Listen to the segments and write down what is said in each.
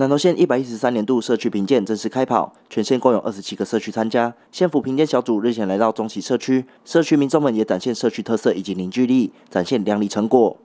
南投县一百一十三年度社区评鉴正式开跑，全县共有二十七个社区参加。县府评鉴小组日前来到中旗社区，社区民众们也展现社区特色以及凝聚力，展现亮丽成果。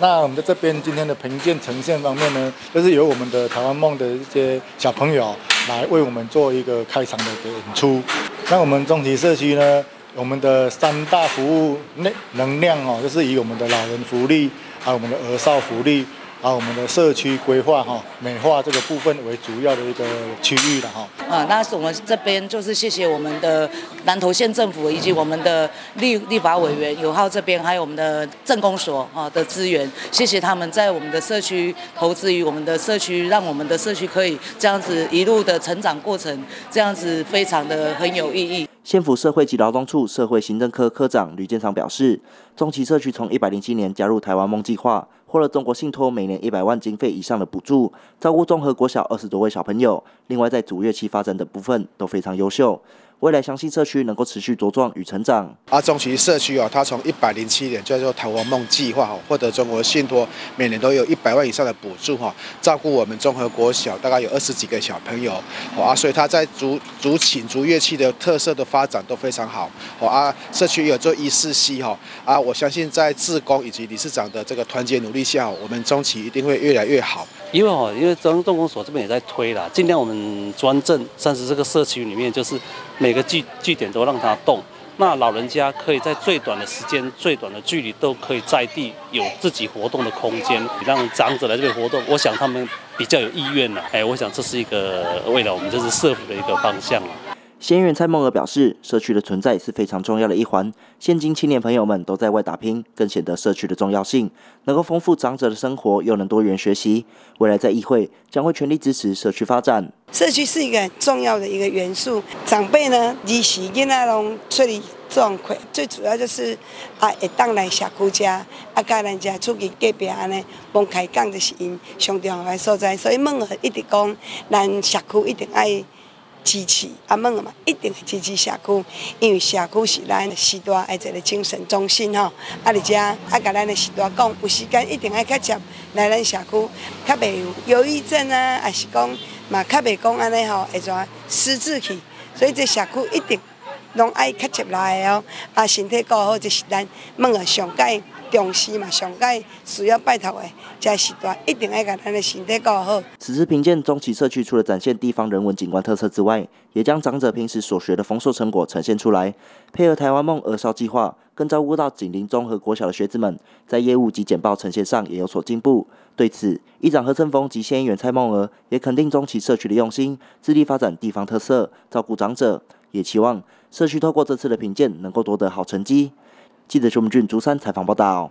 那我们在这边今天的评鉴呈现方面呢，就是由我们的台湾梦的一些小朋友来为我们做一个开场的演出。那我们中旗社区呢，我们的三大服务内能量哦，就是以我们的老人福利，还有我们的儿少福利。啊，我们的社区规划哈，美化这个部分为主要的一个区域的哈。啊，那是我们这边就是谢谢我们的南投县政府以及我们的立立法委员友浩这边，还有我们的政工所啊的资源，谢谢他们在我们的社区投资于我们的社区，让我们的社区可以这样子一路的成长过程，这样子非常的很有意义。县府社会及劳动处社会行政科科长吕建昌表示，中旗社区从一百零七年加入台湾梦计划，获了中国信托每年一百万经费以上的补助，照顾综合国小二十多位小朋友。另外，在主乐器发展的部分都非常优秀。未来相信社区能够持续茁壮与成长。啊，中旗社区哦，它从一百零七年叫做台湾梦计划哈，获得中国信托每年都有一百万以上的补助哈，照顾我们综合国小大概有二十几个小朋友，啊，所以它在竹竹琴竹乐器的特色的发展都非常好。啊，社区有做一四 C 哈，啊，我相信在志工以及理事长的这个团结努力下，我们中旗一定会越来越好。因为哦，因为中动工所这边也在推啦，尽量我们专政三十这个社区里面，就是每个据据点都让它动，那老人家可以在最短的时间、最短的距离都可以在地有自己活动的空间，让长者来这边活动，我想他们比较有意愿了。哎，我想这是一个为了我们这是社福的一个方向了。县议员蔡梦娥表示，社区的存在是非常重要的一环。现今青年朋友们都在外打拼，更显得社区的重要性。能够丰富长者的生活，又能多元学习，未来在议会将会全力支持社区发展。社区是一个很重要的一个元素。长辈呢，二时囡仔拢出去壮阔，最主要就是啊，会当来社区家，啊，甲人家出去隔壁安尼，帮开讲就是因上重要的所在。所以梦娥一直讲，咱社区一定爱。支持阿梦嘛，一定会支持社区，因为社区是咱时代爱一个精神中心吼。啊，而且啊甲咱的时代讲，有时间一定爱较接来咱社区，较袂有忧郁症啊，还是讲嘛较袂讲安尼吼，会怎失智去。所以这社区一定拢爱较接来的哦。啊，身体搞好就是咱梦个上界。重视嘛，上届需要拜托的，这时段一定要把咱的身体搞好。此次评鉴中旗社区，除了展现地方人文景观特色之外，也将长者平时所学的丰硕成果呈现出来，配合台湾梦儿少计划，更照顾到紧邻中和国小的学子们，在业务及简报呈现上也有所进步。对此，议长何振峰及县议员蔡梦娥也肯定中旗社区的用心，致力发展地方特色，照顾长者，也期望社区透过这次的评鉴能够夺得好成绩。记者邱明俊竹山采访报道。